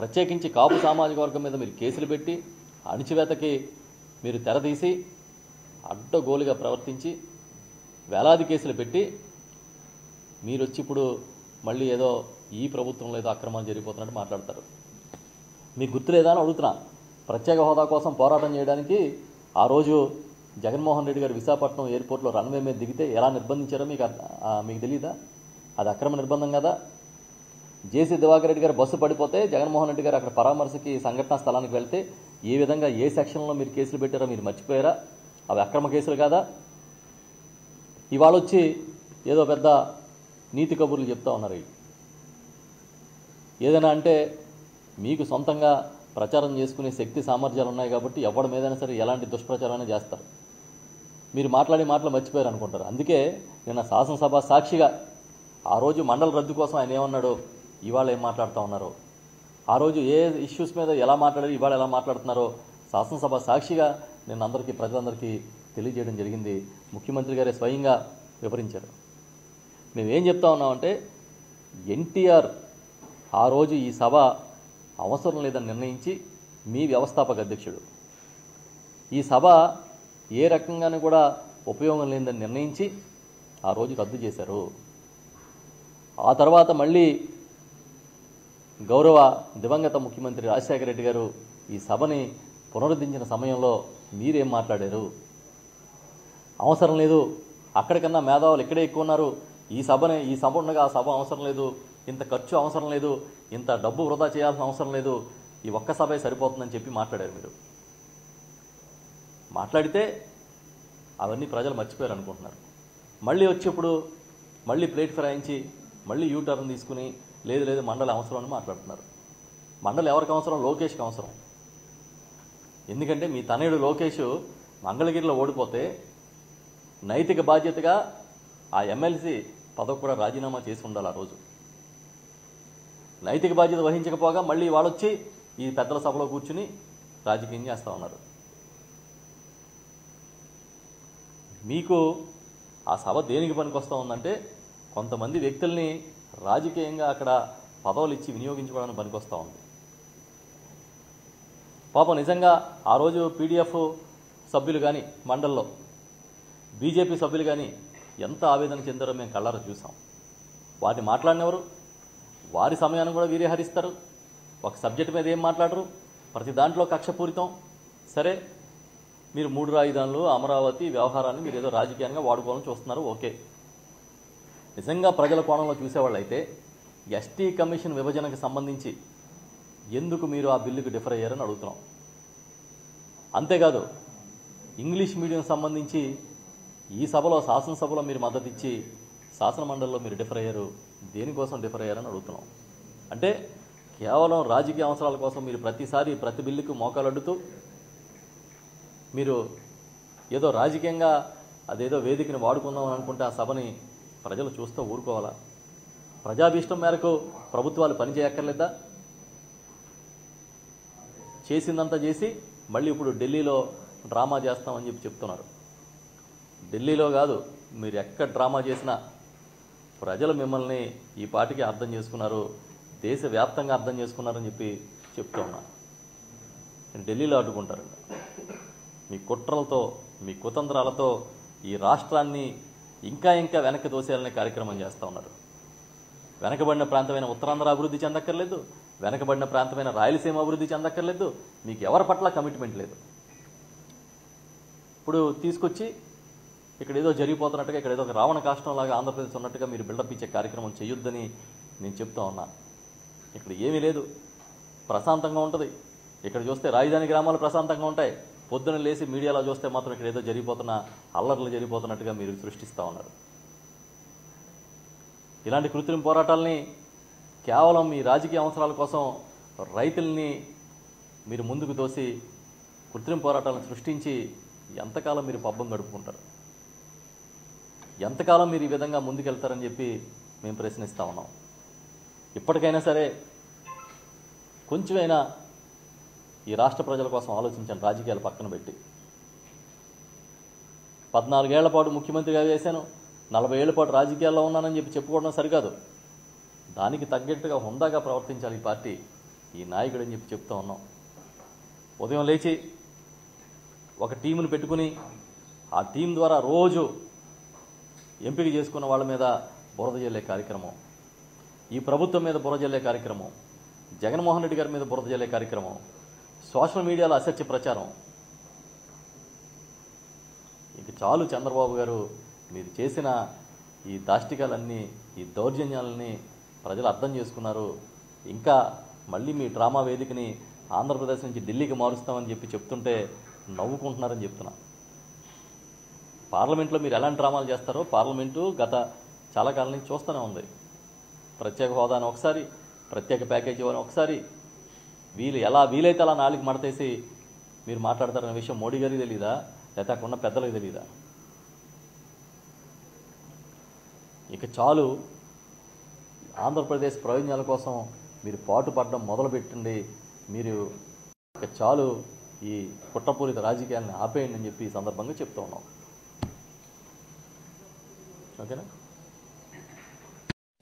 ప్రత్యేకించి కాపు సామాజిక వర్గం మీద మీరు కేసులు పెట్టి అణిచివేతకి మీరు తెరదీసి అడ్డగోలుగా ప్రవర్తించి వేలాది కేసులు పెట్టి మీరు వచ్చి ఇప్పుడు మళ్ళీ ఏదో ఈ ప్రభుత్వంలో ఏదో అక్రమాలు జరిగిపోతున్నట్టు మాట్లాడతారు. మీకు గుర్తులేదా అని అడుగుతున్నా. ప్రత్యేక హోదా కోసం పోరాటం చేయడానికి ఆ రోజు జగన్మోహన్ రెడ్డి గారు విశాఖపట్నం ఎయిర్పోర్ట్లో రన్వే మీద దిగితే ఎలా నిర్బంధించారో మీకు మీకు తెలియదా అది అక్రమ నిర్బంధం కదా? జేసీ దివాకర్ రెడ్డి గారు బస్సు పడిపోతే జగన్మోహన్ రెడ్డి గారు అక్కడ పరామర్శకి సంఘటనా స్థలానికి వెళ్తే ఏ విధంగా ఏ సెక్షన్లో మీరు కేసులు పెట్టారో మీరు మర్చిపోయారా? అవి అక్రమ కేసులు కాదా? ఇవాళ వచ్చి ఏదో పెద్ద నీతి కబుర్లు చెప్తా ఉన్నారు ఏదైనా అంటే మీకు సొంతంగా ప్రచారం చేసుకునే శక్తి సామర్థ్యాలు ఉన్నాయి కాబట్టి ఎవరి మీదైనా సరే ఎలాంటి దుష్ప్రచారాన్ని చేస్తారు. మీరు మాట్లాడే మాటలు మర్చిపోయారు అనుకుంటారు. అందుకే నిన్న శాసనసభ సాక్షిగా ఆ రోజు మండల రద్దు కోసం ఆయన ఏమన్నాడో ఇవాళ ఏం మాట్లాడుతూ ఉన్నారో ఆ రోజు ఏ ఇష్యూస్ మీద ఎలా మాట్లాడారు ఇవాళ ఎలా మాట్లాడుతున్నారో శాసనసభ సాక్షిగా నేను అందరికీ ప్రజలందరికీ తెలియజేయడం జరిగింది. ముఖ్యమంత్రి గారే స్వయంగా వివరించారు. మేము ఏం చెప్తా ఉన్నామంటే ఎన్టీఆర్ ఆ రోజు ఈ సభ అవసరం లేదని నిర్ణయించి మీ వ్యవస్థాపక అధ్యక్షుడు. ఈ సభ ఏ రకంగానూ కూడా ఉపయోగం లేదని నిర్ణయించి ఆ రోజు రద్దు చేశారు. ఆ తర్వాత మళ్ళీ గౌరవ దివంగత ముఖ్యమంత్రి రాజశేఖర రెడ్డి గారు ఈ సభని పునరుద్ధరించిన సమయంలో మీరేం మాట్లాడారు? అవసరం లేదు. అక్కడికన్నా మేధావులు ఇక్కడే ఎక్కువ ఉన్నారు. ఈ సభని ఈ సభ ఉండగా ఆ సభ అవసరం లేదు. ఇంత ఖర్చు అవసరం లేదు. ఇంత డబ్బు వృధా చేయాల్సిన అవసరం లేదు. ఈ ఒక్క సభే సరిపోతుందని చెప్పి మాట్లాడారు మీరు. మాట్లాడితే అవన్నీ ప్రజలు మర్చిపోయారు అనుకుంటున్నారు. మళ్ళీ వచ్చేప్పుడు మళ్ళీ ప్లేట్ ఫిరాయించి మళ్ళీ యూటర్న్ తీసుకుని లేదు లేదు మండలి అవసరం అని మాట్లాడుతున్నారు. మండలి ఎవరికి అవసరం? లోకేష్కి అవసరం. ఎందుకంటే మీ తనయుడు లోకేష్ మంగళగిరిలో ఓడిపోతే నైతిక బాధ్యతగా ఆ ఎమ్మెల్సీ పదవి కూడా రాజీనామా చేసి ఉండాలి ఆ రోజు. నైతిక బాధ్యత వహించకపోగా మళ్ళీ వాళ్ళొచ్చి ఈ పెద్దల సభలో కూర్చుని రాజకీయం చేస్తూ ఉన్నారు. మీకు ఆ సభ దేనికి పనికొస్తూ ఉందంటే కొంతమంది వ్యక్తుల్ని రాజకీయంగా అక్కడ పదవులు ఇచ్చి వినియోగించుకోవడానికి పనికొస్తా ఉంది. పాపం నిజంగా ఆ రోజు పీడిఎఫ్ సభ్యులు కానీ మండల్లో బీజేపీ సభ్యులు కానీ ఎంత ఆవేదన చెందారో మేము కళ్ళారా చూసాం. వారిని మాట్లాడినెవరు? వారి సమయాన్ని కూడా వీరే హరిస్తారు. ఒక సబ్జెక్ట్ మీద ఏం మాట్లాడరు? ప్రతి దాంట్లో కక్షపూరితం. సరే మీరు మూడు రాజధానులు అమరావతి వ్యవహారాన్ని మీరు ఏదో రాజకీయంగా వాడుకోవాలని చూస్తున్నారు ఓకే. నిజంగా ప్రజల కోణంలో చూసేవాళ్ళైతే ఎస్టీ కమిషన్ విభజనకు సంబంధించి ఎందుకు మీరు ఆ బిల్లుకు డిఫర్ అయ్యారని అడుగుతున్నాం. అంతేకాదు ఇంగ్లీష్ మీడియం సంబంధించి ఈ సభలో శాసనసభలో మీరు మద్దతు ఇచ్చి శాసన మండలిలో మీరు డిఫర్ అయ్యారు దేనికోసం డిఫర్ అయ్యారని అడుగుతున్నాం. అంటే కేవలం రాజకీయ అవసరాల కోసం మీరు ప్రతిసారి ప్రతి బిల్లుకు మోకాలడ్డుతూ మీరు ఏదో రాజకీయంగా అదేదో వేదికని వాడుకుందాం అనుకుంటే ఆ సభని ప్రజలు చూస్తూ ఊరుకోవాలా? ప్రజాభీష్టం మేరకు ప్రభుత్వాలు పనిచేయక్కర్లేదా చేసిందంతా చేసి మళ్ళీ ఇప్పుడు ఢిల్లీలో డ్రామా చేస్తామని చెప్పి చెప్తున్నారు. ఢిల్లీలో కాదు మీరు ఎక్కడ డ్రామా చేసినా ప్రజలు మిమ్మల్ని ఈ పాటికి అర్థం చేసుకున్నారు దేశవ్యాప్తంగా అర్థం చేసుకున్నారని చెప్పి చెప్తూ ఉన్నా. ఢిల్లీలో అడ్డుకుంటారండి మీ కుట్రలతో మీ కుతంత్రాలతో ఈ రాష్ట్రాన్ని ఇంకా ఇంకా వెనక్కి దోసేయాలనే కార్యక్రమం చేస్తూ ఉన్నారు. వెనకబడిన ప్రాంతమైన ఉత్తరాంధ్ర అభివృద్ధి చెందక్కర్లేదు. వెనకబడిన ప్రాంతమైన రాయలసీమ అభివృద్ధి చెందక్కర్లేదు. మీకు ఎవరి పట్ల కమిట్మెంట్ లేదు. ఇప్పుడు తీసుకొచ్చి ఇక్కడ ఏదో జరిగిపోతున్నట్టుగా ఇక్కడ ఏదో ఒక రావణ కాష్టంలాగా ఆంధ్రప్రదేశ్ ఉన్నట్టుగా మీరు బిల్డప్ ఇచ్చే కార్యక్రమం చేయొద్దని నేను చెప్తా ఉన్నా. ఇక్కడ ఏమీ లేదు. ప్రశాంతంగా ఉంటుంది. ఇక్కడ చూస్తే రాజధాని గ్రామాలు ప్రశాంతంగా ఉంటాయి. పొద్దున లేచి మీడియాలో చూస్తే మాత్రం ఇక్కడ ఏదో జరిగిపోతున్న అల్లర్లు జరిగిపోతున్నట్టుగా మీరు సృష్టిస్తూ ఉన్నారు. ఇలాంటి కృత్రిమ పోరాటాలని కేవలం మీ రాజకీయ అవసరాల కోసం రైతుల్ని మీరు ముందుకు తోసి కృత్రిమ పోరాటాలను సృష్టించి ఎంతకాలం మీరు పబ్బం గడుపుకుంటారు? ఎంతకాలం మీరు ఈ విధంగా ముందుకెళ్తారని చెప్పి మేము ప్రశ్నిస్తూ ఉన్నాం. ఇప్పటికైనా సరే కొంచెమైనా ఈ రాష్ట్ర ప్రజల కోసం ఆలోచించాను రాజకీయాలు పక్కన పెట్టి. పద్నాలుగేళ్ళ పాటు ముఖ్యమంత్రిగా చేశాను? నలభై ఏళ్ళ పాటు రాజకీయాల్లో ఉన్నానని చెప్పి చెప్పుకోవడం సరికాదు. దానికి తగ్గట్టుగా హుందాగా ప్రవర్తించాలి ఈ పార్టీ ఈ నాయకుడు అని చెప్పి చెప్తా ఉన్నాం. ఉదయం లేచి ఒక టీమును పెట్టుకుని ఆ టీం ద్వారా రోజు ఎంపిక చేసుకున్న వాళ్ళ మీద బురద జల్లే కార్యక్రమం. ఈ ప్రభుత్వం మీద బురద జల్లే కార్యక్రమం. జగన్మోహన్ రెడ్డి గారి మీద బురద జల్లే కార్యక్రమం. సోషల్ మీడియాలో అసత్య ప్రచారం. ఇక చాలు చంద్రబాబు గారు మీరు చేసిన ఈ దాష్టికాలన్నీ ఈ దౌర్జన్యాలని ప్రజలు అర్థం చేసుకున్నారు. ఇంకా మళ్ళీ మీ డ్రామా వేదికని ఆంధ్రప్రదేశ్ నుంచి ఢిల్లీకి మారుస్తామని చెప్పి చెప్తుంటే నవ్వుకుంటున్నారని చెప్తున్నా. పార్లమెంట్లో మీరు ఎలాంటి డ్రామాలు చేస్తారో పార్లమెంటు గత చాలా కాలం నుంచి చూస్తూనే ఉంది. ప్రత్యేక హోదా అని ఒకసారి ప్రత్యేక ప్యాకేజీ అని ఒకసారి వీలు ఎలా వీలైతే అలా నాలుగు మడతేసి మీరు మాట్లాడతారనే విషయం మోడీ గారికి తెలీదా? లేకపోతే అక్కడ ఉన్న పెద్దలకు తెలీదా? ఇక చాలు. ఆంధ్రప్రదేశ్ ప్రయోజనాల కోసం మీరు పాటు పడడం మొదలుపెట్టండి. మీరు ఇక చాలు ఈ కుట్రపూరిత రాజకీయాలను ఆపేయండి అని చెప్పి ఈ సందర్భంగా చెప్తూ ఉన్నాం. ఓకేనా?